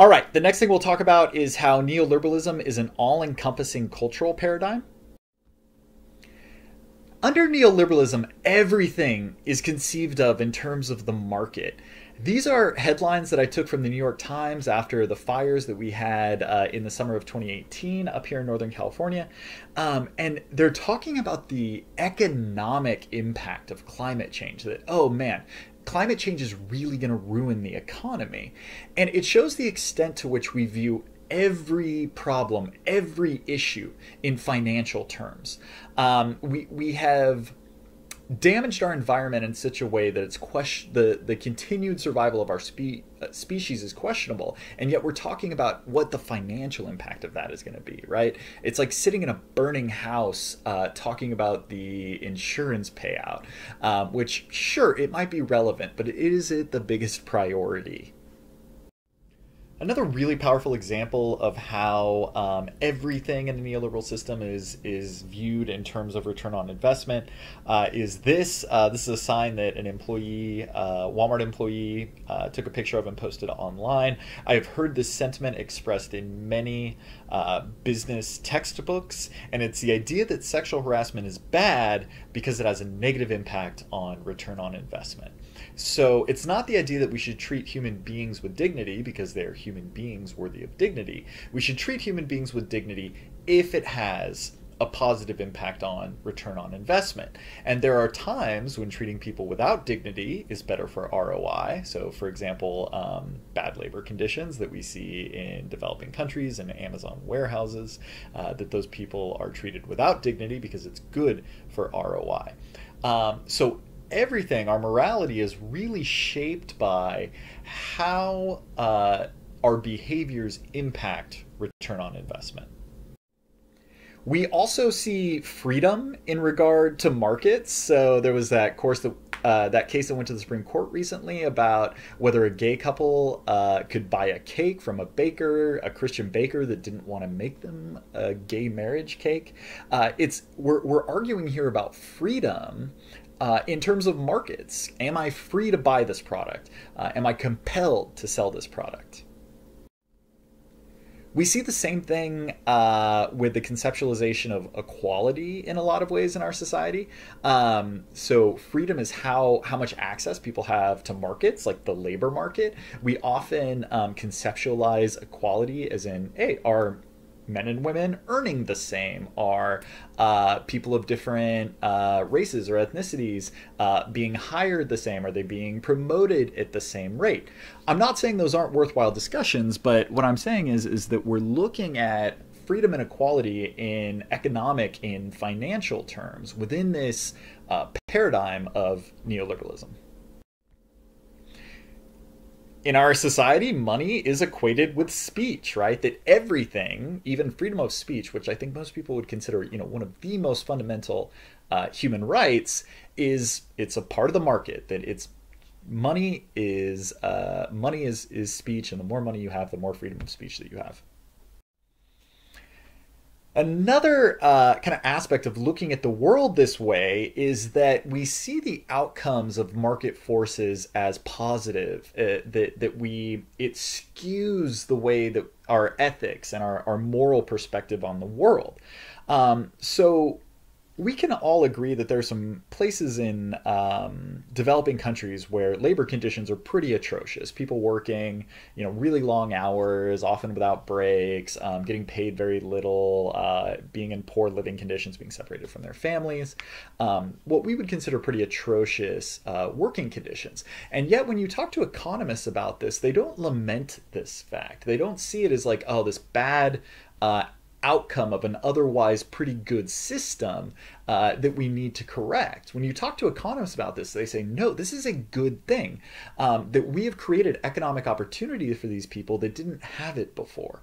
All right, the next thing we'll talk about is how neoliberalism is an all encompassing cultural paradigm. Under neoliberalism, everything is conceived of in terms of the market. These are headlines that I took from the New York Times after the fires that we had uh, in the summer of 2018 up here in Northern California. Um, and they're talking about the economic impact of climate change. That, oh man, climate change is really going to ruin the economy. And it shows the extent to which we view every problem, every issue in financial terms. Um, we we have damaged our environment in such a way that it's question the the continued survival of our spe- uh, species is questionable and yet we're talking about what the financial impact of that is going to be right? It's like sitting in a burning house uh, talking about the insurance payout um, which sure it might be relevant but is it the biggest priority Another really powerful example of how um, everything in the neoliberal system is is viewed in terms of return on investment uh, is this. Uh, this is a sign that an employee, uh, Walmart employee, uh, took a picture of and posted online. I have heard this sentiment expressed in many uh, business textbooks, and it's the idea that sexual harassment is bad because it has a negative impact on return on investment. So it's not the idea that we should treat human beings with dignity because they're human beings worthy of dignity. We should treat human beings with dignity if it has a positive impact on return on investment. And there are times when treating people without dignity is better for ROI. So, for example, um, bad labor conditions that we see in developing countries and Amazon warehouses, uh, that those people are treated without dignity because it's good for ROI. Um, so, everything, our morality is really shaped by how uh, our behaviors impact return on investment. We also see freedom in regard to markets. So there was that course that uh, that case that went to the Supreme Court recently about whether a gay couple uh, could buy a cake from a baker, a Christian baker that didn't want to make them a gay marriage cake. Uh, it's we're, we're arguing here about freedom uh, in terms of markets, am I free to buy this product? Uh, am I compelled to sell this product? We see the same thing uh, with the conceptualization of equality in a lot of ways in our society. Um, so freedom is how how much access people have to markets, like the labor market. We often um, conceptualize equality as in, hey, are men and women earning the same? Are uh, people of different uh, races or ethnicities uh, being hired the same? Are they being promoted at the same rate? I'm not saying those aren't worthwhile discussions, but what I'm saying is is that we're looking at freedom and equality in economic, in financial terms within this uh, paradigm of neoliberalism in our society, money is equated with speech, right? That everything, even freedom of speech, which I think most people would consider, you know, one of the most fundamental uh, human rights, is it's a part of the market. That it's money is uh, money is is speech, and the more money you have, the more freedom of speech that you have. Another uh, kind of aspect of looking at the world this way is that we see the outcomes of market forces as positive. Uh, that that we it skews the way that our ethics and our, our moral perspective on the world. Um, so we can all agree that there are some places in um, developing countries where labor conditions are pretty atrocious. People working, you know, really long hours, often without breaks, um, getting paid very little, uh, being in poor living conditions, being separated from their families. Um, what we would consider pretty atrocious uh, working conditions. And yet, when you talk to economists about this, they don't lament this fact. They don't see it as like, oh, this bad. Uh, outcome of an otherwise pretty good system uh, that we need to correct. When you talk to economists about this, they say, no, this is a good thing. Um, that we have created economic opportunity for these people that didn't have it before.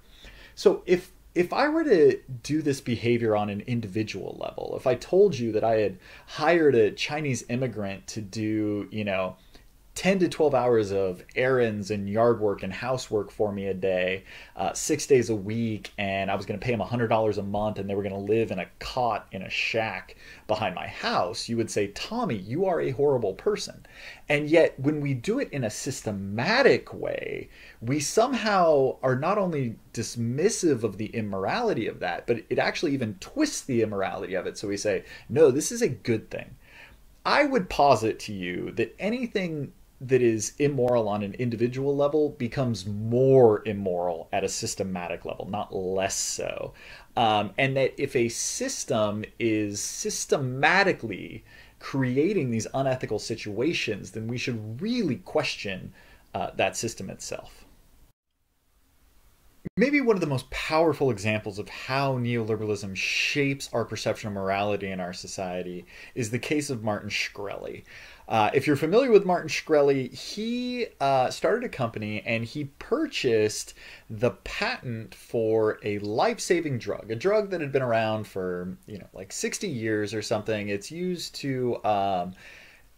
So if if I were to do this behavior on an individual level, if I told you that I had hired a Chinese immigrant to do, you know, 10 to 12 hours of errands and yard work and housework for me a day, uh, six days a week, and I was going to pay them $100 a month and they were going to live in a cot in a shack behind my house, you would say, Tommy, you are a horrible person. And yet, when we do it in a systematic way, we somehow are not only dismissive of the immorality of that, but it actually even twists the immorality of it. So we say, no, this is a good thing. I would posit to you that anything that is immoral on an individual level becomes more immoral at a systematic level, not less so. Um, and that if a system is systematically creating these unethical situations, then we should really question uh, that system itself. Maybe one of the most powerful examples of how neoliberalism shapes our perception of morality in our society is the case of Martin Shkreli. Uh, if you're familiar with Martin Shkreli, he uh, started a company and he purchased the patent for a life-saving drug, a drug that had been around for you know like 60 years or something. It's used to um,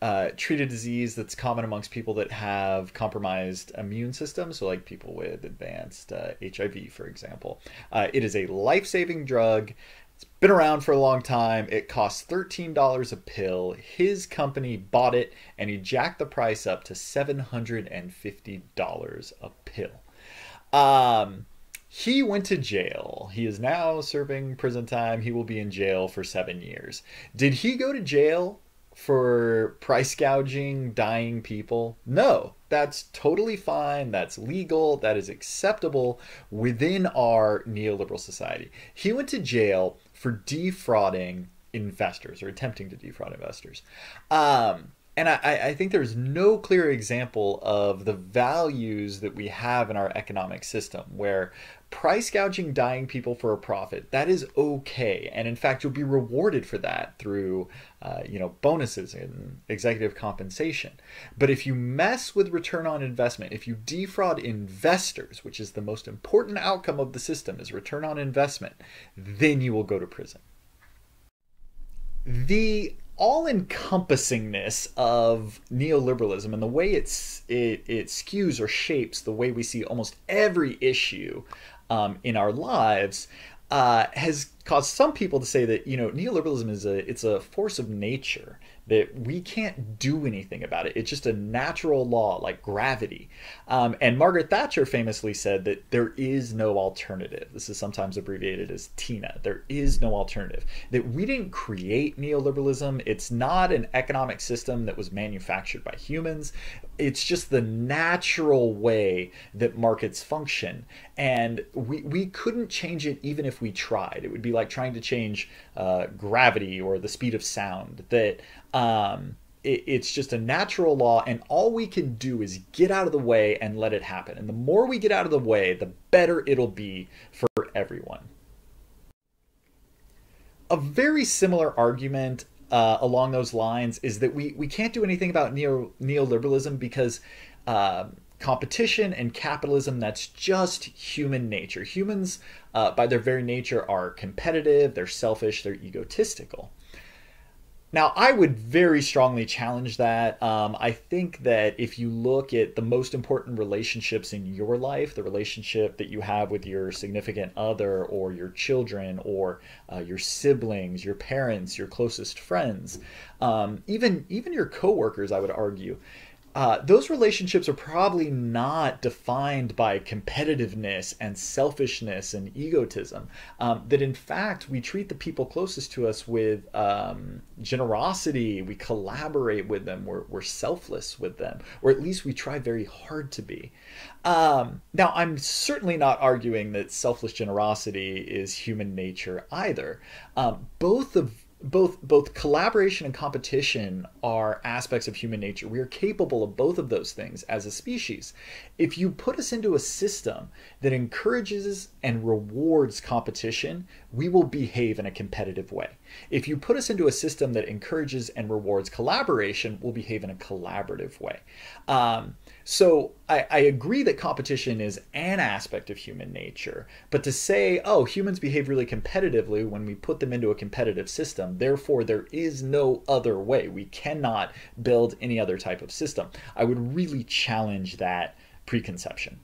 uh, treat a disease that's common amongst people that have compromised immune systems, so like people with advanced HIV, uh, for example. Uh, it is a life-saving drug. It's been around for a long time. It costs $13 a pill. His company bought it and he jacked the price up to $750 a pill. Um, he went to jail. He is now serving prison time. He will be in jail for seven years. Did he go to jail for price gouging dying people? No, that's totally fine. That's legal. That is acceptable within our neoliberal society. He went to jail for defrauding investors or attempting to defraud investors. Um, and I, I, think there's no clear example of the values that we have in our economic system where price gouging dying people for a profit that is okay. And in fact you'll be rewarded for that through uh, you know bonuses and executive compensation. But if you mess with return on investment if you defraud investors which is the most important outcome of the system is return on investment then you will go to prison. The all encompassingness of neoliberalism and the way it's it, it skews or shapes the way we see almost every issue um, in our lives uh, has caused some people to say that you know neoliberalism is a it's a force of nature that we can't do anything about it. It's just a natural law like gravity. Um, and Margaret Thatcher famously said that there is no alternative. This is sometimes abbreviated as TINA. There is no alternative. That we didn't create neoliberalism. It's not an economic system that was manufactured by humans. It's just the natural way that markets function. And we, we couldn't change it even if we tried. It would be like trying to change uh, gravity or the speed of sound. That um, it, it's just a natural law, and all we can do is get out of the way and let it happen. And the more we get out of the way, the better it'll be for everyone. A very similar argument uh, along those lines is that we, we can't do anything about neo, neoliberalism because uh, competition and capitalism that's just human nature humans uh, by their very nature are competitive they're selfish they're egotistical now, I would very strongly challenge that. Um, I think that if you look at the most important relationships in your life, the relationship that you have with your significant other or your children or uh, your siblings, your parents, your closest friends, um, even even your coworkers, I would argue, uh, those relationships are probably not defined by competitiveness and selfishness and egotism. Um, that in fact, we treat the people closest to us with um, generosity, we collaborate with them, we're, we're selfless with them, or at least we try very hard to be. Um, now, I'm certainly not arguing that selfless generosity is human nature either. Um, both of both both collaboration and competition are aspects of human nature. We are capable of both of those things as a species. If you put us into a system that encourages and rewards competition, we will behave in a competitive way. If you put us into a system that encourages and rewards collaboration, we'll behave in a collaborative way. Um, so I, I, agree that competition is an aspect of human nature, but to say, oh, humans behave really competitively when we put them into a competitive system, therefore there is no other way. We cannot build any other type of system. I would really challenge that preconception.